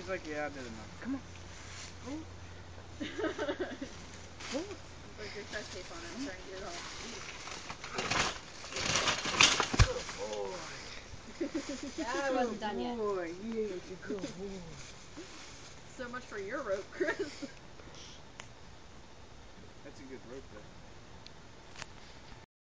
She's like, yeah, I did enough. Come on. Oh. Oh. Like there's duct tape on it. I'm trying to get it off. Good boy. Ah, I wasn't done yet. Good boy. Yeah, good boy. So much for your rope, Chris. That's a good rope though.